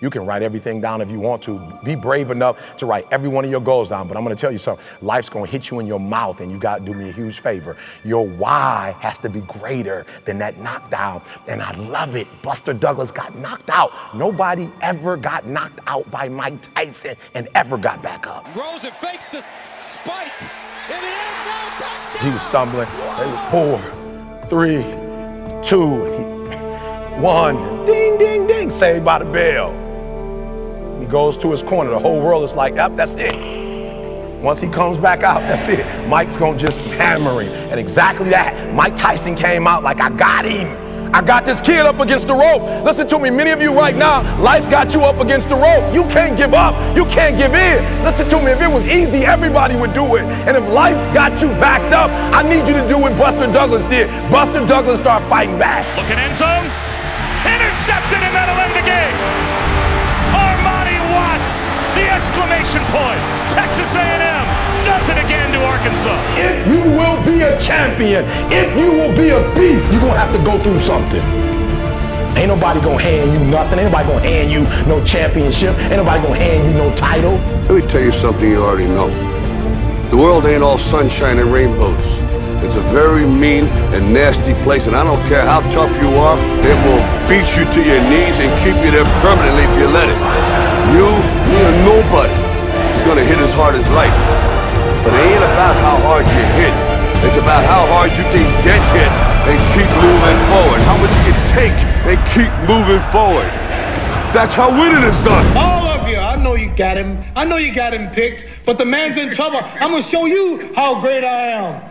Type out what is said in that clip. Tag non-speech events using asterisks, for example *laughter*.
You can write everything down if you want to. Be brave enough to write every one of your goals down. But I'm going to tell you something. Life's going to hit you in your mouth, and you got to do me a huge favor. Your why has to be greater than that knockdown. And I love it. Buster Douglas got knocked out. Nobody ever got knocked out by Mike Tyson and ever got back up. Rosen fakes the spike in the end zone. Touchdown. He was stumbling. They was four, three, two, he. Ding, ding, ding. Saved by the bell. He goes to his corner. The whole world is like, yep, that's it. Once he comes back out, *laughs* that's it. Mike's gonna just hammer him. And exactly that. Mike Tyson came out like, I got him. I got this kid up against the rope. Listen to me, many of you right now, life's got you up against the rope. You can't give up. You can't give in. Listen to me, if it was easy, everybody would do it. And if life's got you backed up, I need you to do what Buster Douglas did. Buster Douglas start fighting back. Looking end zone. Intercepted, exclamation point. Texas A&M does it again to Arkansas. If you will be a champion, if you will be a beast, you're gonna have to go through something. Ain't nobody gonna hand you nothing. Ain't nobody gonna hand you no championship. Ain't nobody gonna hand you no title. Let me tell you something you already know. The world ain't all sunshine and rainbows. It's a very mean and nasty place, and I don't care how tough you are, it will beat you to your knees and keep you there permanently if you let it. You, me, or nobody is gonna hit as hard as life. But it ain't about how hard you hit. It's about how hard you can get hit and keep moving forward. How much you can take and keep moving forward. That's how winning is done. All of you, I know you got him. I know you got him picked, but the man's in trouble. I'm gonna show you how great I am.